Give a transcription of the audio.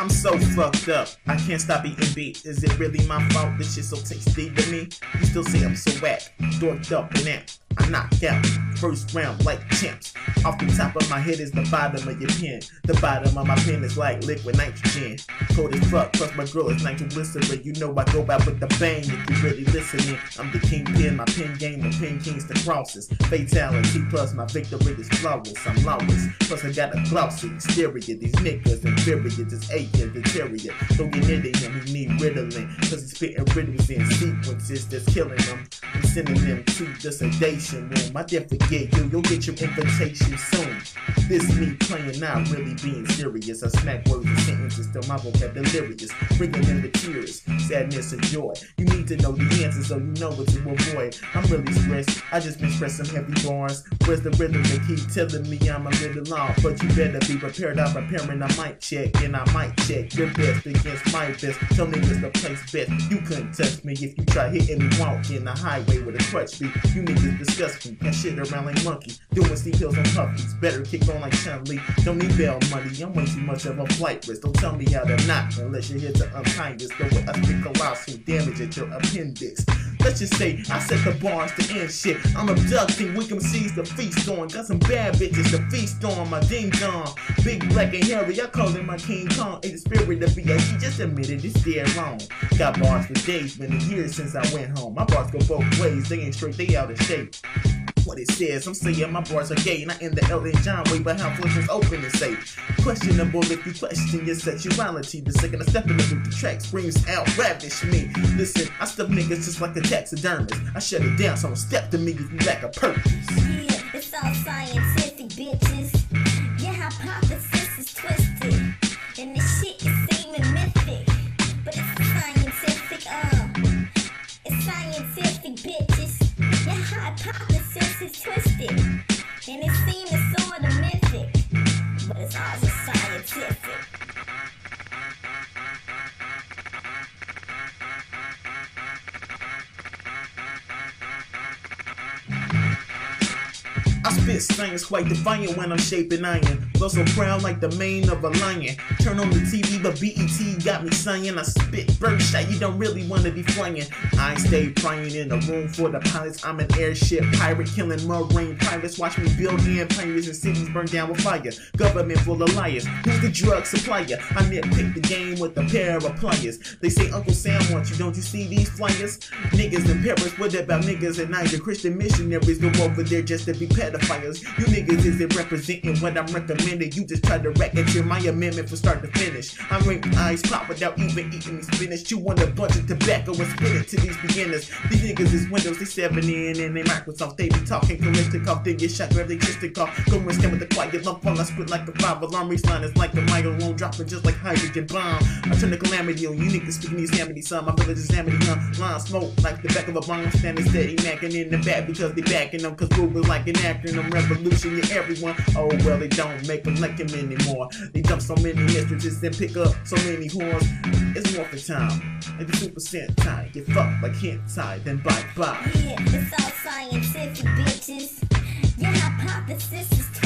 I'm so fucked up. I can't stop eating beat. Is it really my fault? This shit so tasty to me. You still say I'm so whack, dorked up and amped. I knocked out first round like champs. Off the top of my head is the bottom of your pen. The bottom of my pen is like liquid nitrogen. Cold as fuck, plus my girl is nitroglycerin. You know I go out with the bang if you really listening. I'm the kingpin, my pen game, the pen kings the crosses. Fatality plus my victory is flawless. I'm lawless. Plus I got a glossy exterior. These niggas inferior, just aching, deteriorate. Don't get into him, he need Ritalin. Cause he's spitting riddles in sequences that's killing them. I'm sending them to the sedation room. I dare forget you, you'll get your invitation soon. This me playing, not really being serious. I smack words and sentences till my vocabulary delirious. Bringing in the tears, sadness, and joy. You need to know the answers so you know what to avoid. I'm really stressed, I just been stressing heavy bars. Where's the rhythm? They keep telling me I'm a little off, but you better be prepared. I'm preparing, I might check, and I might check your best against my best. Tell niggas the place best. You couldn't touch me if you try hitting me walking the highway with a crutch beat. You niggas disgust me, and shit around like monkeys. Doing steep hills on puppies. Better kick on like Chun Li. Don't need bail money, I'm way too much of a flight risk. Don't tell me how to knock unless you're here to untie this. The way I speak colossal damage at your appendix. Let's just say I set the bars to end shit. I'm abducting Wickham sees the feast on. Got some bad bitches to feast on. My ding dong. Big black and hairy, I call him my King Kong. Ain't the spirit of BA, he just admitted it's dead wrong. Got bars for days, been a year since I went home. My bars go both ways, they ain't straight, they out of shape what it says. I'm saying my bars are gay, not in the Elton John way, but how is open and say. Questionable if you question your sexuality. The second I step into the track screams out, ravish me. Listen, I stuff niggas just like a taxidermist. I shut it down, so don't step to me if you lack a purpose. Yeah, it's all scientific, bitches. Your hypothesis I spit science quite defiant when I'm shaping iron. So proud like the mane of a lion. Turn on the TV, but BET got me saying I spit birdshot. You don't really wanna be flying. I stay prying in the room for the pilots. I'm an airship pirate killing marine pirates. Watch me build empires and cities burn down with fire. Government full of liars. Who's the drug supplier? I nitpick the game with a pair of pliers. They say Uncle Sam wants you. Don't you see these flyers? Niggas in Paris. What about niggas at night? The Christian missionaries go over there just to be pedophiles. You niggas isn't representing what I'm recommending. You just try to racketeer my amendment from start to finish. I'm raking eyes pop without even eating me spinach. You want a bunch of tobacco and spit it to these beginners. These niggas is Windows, they 7 in and they Microsoft. They be talking Kalashnikov, they get shot, grab they just stick off. Go and stand with the quiet lump while I spit like a five alarm. Line is like a microphone dropping just like hydrogen bomb. I turn the calamity on you niggas speaking these amity son. My village is amity, huh? Line smoke like the back of a bomb. Standing steady, macking in the back because they backing them. Cause Ruben like an acronym revolution. Yeah, everyone. Oh, well, they don't make them like him anymore. They dump so many mistresses and pick up so many horns. It's for time. Like the super sentai. Get fucked like hentai, then bye bye. Yeah, it's all scientific, bitches. Your hypothesis is